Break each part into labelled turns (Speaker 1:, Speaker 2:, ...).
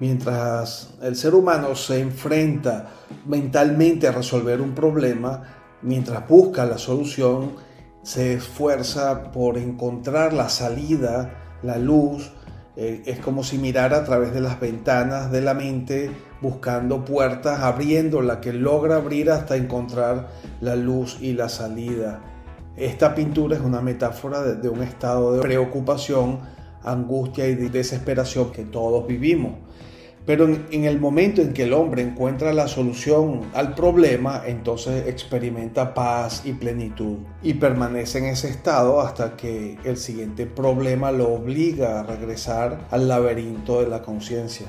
Speaker 1: Mientras el ser humano se enfrenta mentalmente a resolver un problema, mientras busca la solución, se esfuerza por encontrar la salida, la luz. Eh, es como si mirara a través de las ventanas de la mente, buscando puertas, abriendo la que logra abrir hasta encontrar la luz y la salida. Esta pintura es una metáfora de un estado de preocupación, angustia y desesperación que todos vivimos. Pero en, el momento en que el hombre encuentra la solución al problema, entonces experimenta paz y plenitud y permanece en ese estado hasta que el siguiente problema lo obliga a regresar al laberinto de la conciencia.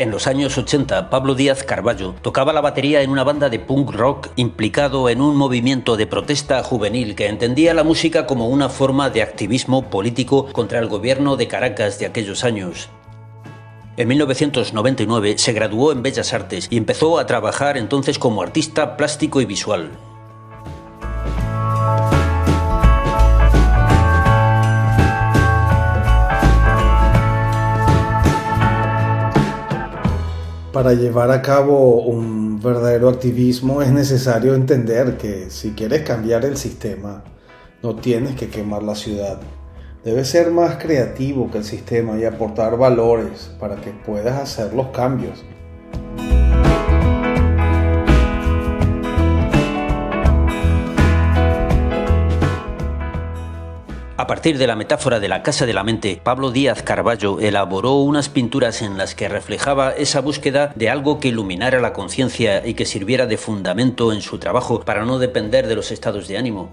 Speaker 2: En los años 80, Pablo Díaz Carballo tocaba la batería en una banda de punk rock implicado en un movimiento de protesta juvenil que entendía la música como una forma de activismo político contra el gobierno de Caracas de aquellos años. En 1999 se graduó en Bellas Artes y empezó a trabajar entonces como artista plástico y visual.
Speaker 1: Para llevar a cabo un verdadero activismo es necesario entender que si quieres cambiar el sistema, no tienes que quemar la ciudad. Debes ser más creativo que el sistema y aportar valores para que puedas hacer los cambios.
Speaker 2: A partir de la metáfora de la casa de la mente, Pablo Díaz Carballo elaboró unas pinturas en las que reflejaba esa búsqueda de algo que iluminara la conciencia y que sirviera de fundamento en su trabajo para no depender de los estados de ánimo.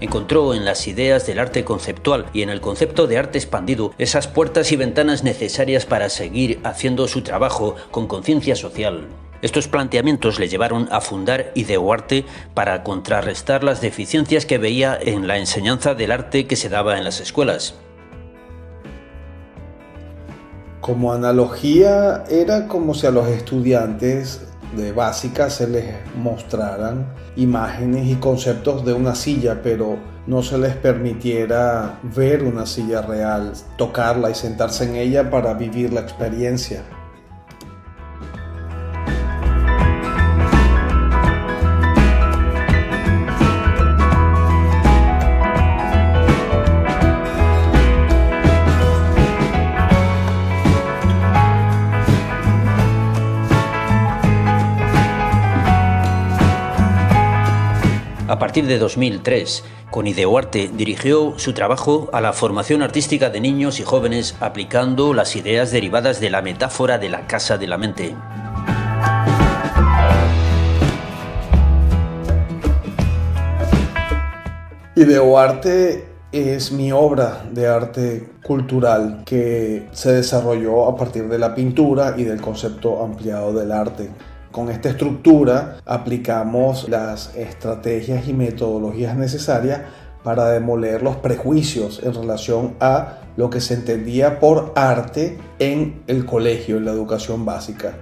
Speaker 2: encontró en las ideas del arte conceptual y en el concepto de arte expandido esas puertas y ventanas necesarias para seguir haciendo su trabajo con conciencia social. Estos planteamientos le llevaron a fundar Ideoarte para contrarrestar las deficiencias que veía en la enseñanza del arte que se daba en las escuelas.
Speaker 1: Como analogía, era como si a los estudiantes de básica se les mostraran imágenes y conceptos de una silla, pero no se les permitiera ver una silla real, tocarla y sentarse en ella para vivir la experiencia.
Speaker 2: Partir de 2003, con Ideoarte dirigió su trabajo a la formación artística de niños y jóvenes aplicando las ideas derivadas de la metáfora de la casa de la mente.
Speaker 1: Ideoarte es mi obra de arte cultural que se desarrolló a partir de la pintura y del concepto ampliado del arte. Con esta estructura aplicamos las estrategias y metodologías necesarias para demoler los prejuicios en relación a lo que se entendía por arte en el colegio, en la educación básica.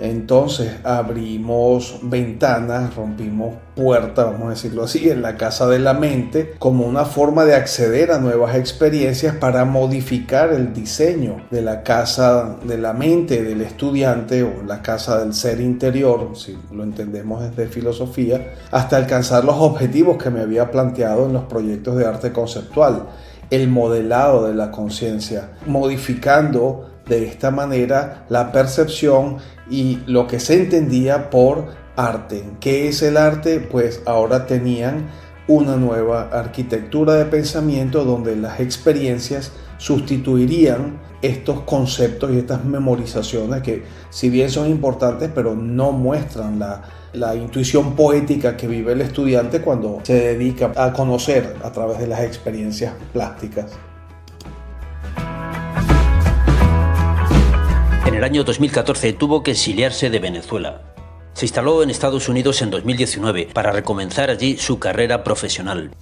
Speaker 1: Entonces abrimos ventanas, rompimos puertas, vamos a decirlo así, en la casa de la mente como una forma de acceder a nuevas experiencias para modificar el diseño de la casa de la mente del estudiante o la casa del ser interior, si lo entendemos desde filosofía, hasta alcanzar los objetivos que me había planteado en los proyectos de arte conceptual, el modelado de la conciencia, modificando de esta manera la percepción y lo que se entendía por arte. ¿Qué es el arte? Pues ahora tenían una nueva arquitectura de pensamiento donde las experiencias sustituirían estos conceptos y estas memorizaciones que si bien son importantes pero no muestran la, la intuición poética que vive el estudiante cuando se dedica a conocer a través de las experiencias plásticas.
Speaker 2: El año 2014 tuvo que exiliarse de Venezuela. Se instaló en Estados Unidos en 2019 para recomenzar allí su carrera profesional.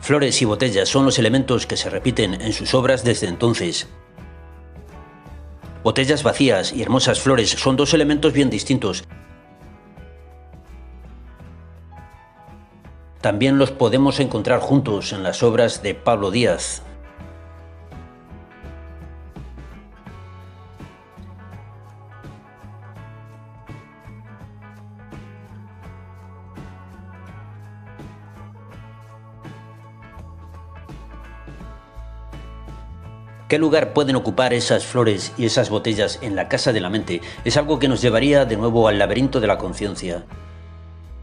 Speaker 2: Flores y botellas son los elementos que se repiten en sus obras desde entonces. Botellas vacías y hermosas flores son dos elementos bien distintos. También los podemos encontrar juntos en las obras de Pablo Díaz. ¿Qué lugar pueden ocupar esas flores y esas botellas en la casa de la mente? Es algo que nos llevaría de nuevo al laberinto de la conciencia.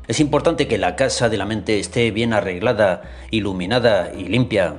Speaker 2: Es importante que la casa de la mente esté bien arreglada, iluminada y limpia,